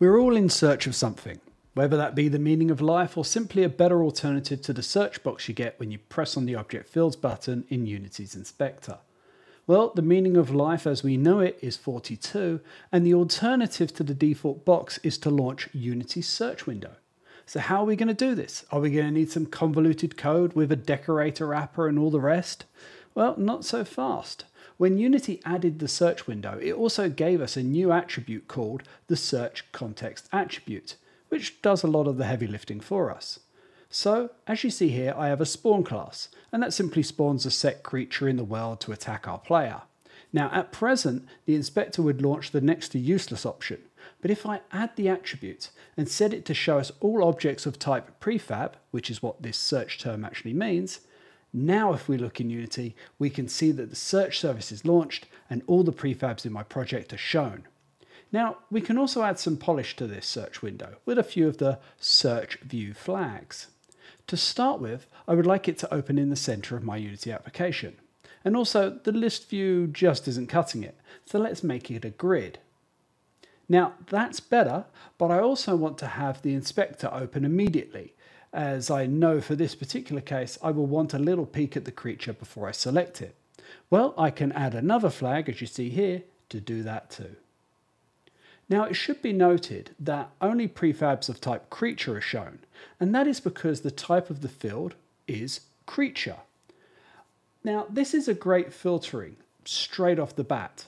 We're all in search of something, whether that be the meaning of life or simply a better alternative to the search box you get when you press on the Object Fields button in Unity's Inspector. Well, the meaning of life as we know it is 42, and the alternative to the default box is to launch Unity's search window. So how are we going to do this? Are we going to need some convoluted code with a decorator wrapper and all the rest? Well, not so fast. When Unity added the search window, it also gave us a new attribute called the search context attribute, which does a lot of the heavy lifting for us. So, as you see here, I have a spawn class, and that simply spawns a set creature in the world to attack our player. Now, at present, the inspector would launch the next to useless option, but if I add the attribute and set it to show us all objects of type prefab, which is what this search term actually means, now if we look in Unity, we can see that the search service is launched and all the prefabs in my project are shown. Now, we can also add some polish to this search window with a few of the search view flags. To start with, I would like it to open in the center of my Unity application. And also, the list view just isn't cutting it, so let's make it a grid. Now, that's better, but I also want to have the inspector open immediately, as I know for this particular case, I will want a little peek at the creature before I select it. Well, I can add another flag, as you see here, to do that too. Now it should be noted that only prefabs of type creature are shown, and that is because the type of the field is creature. Now this is a great filtering straight off the bat,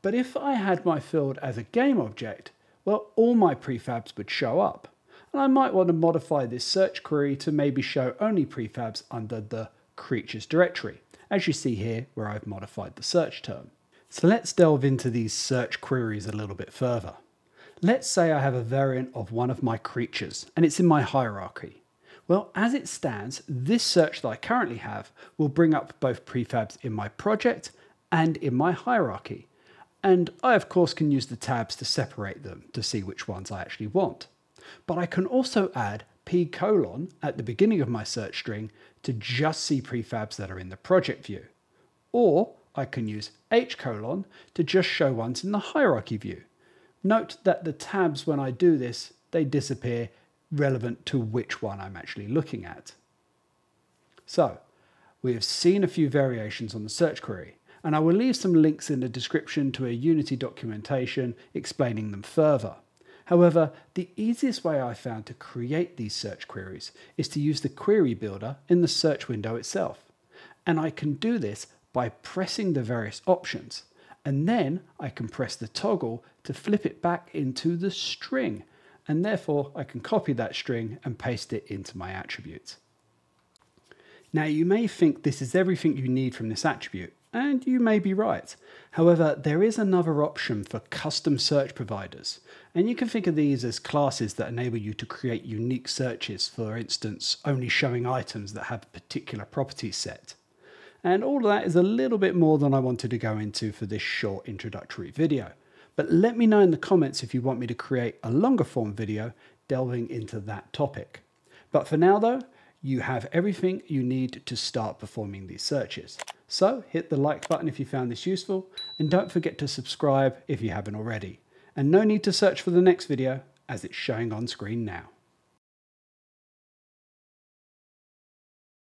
but if I had my field as a game object, well all my prefabs would show up, and I might want to modify this search query to maybe show only prefabs under the creatures directory, as you see here where I've modified the search term. So let's delve into these search queries a little bit further. Let's say I have a variant of one of my creatures and it's in my hierarchy. Well, as it stands, this search that I currently have will bring up both prefabs in my project and in my hierarchy. And I of course can use the tabs to separate them to see which ones I actually want. But I can also add p colon at the beginning of my search string to just see prefabs that are in the project view. Or I can use h colon to just show ones in the hierarchy view. Note that the tabs, when I do this, they disappear relevant to which one I'm actually looking at. So, we have seen a few variations on the search query, and I will leave some links in the description to a Unity documentation explaining them further. However, the easiest way I found to create these search queries is to use the query builder in the search window itself. And I can do this by pressing the various options. And then I can press the toggle to flip it back into the string. And therefore I can copy that string and paste it into my attribute. Now you may think this is everything you need from this attribute, and you may be right. However, there is another option for custom search providers, and you can think of these as classes that enable you to create unique searches, for instance, only showing items that have a particular property set. And all of that is a little bit more than I wanted to go into for this short introductory video. But let me know in the comments if you want me to create a longer form video delving into that topic. But for now though, you have everything you need to start performing these searches. So hit the like button if you found this useful and don't forget to subscribe if you haven't already. And no need to search for the next video as it's showing on screen now.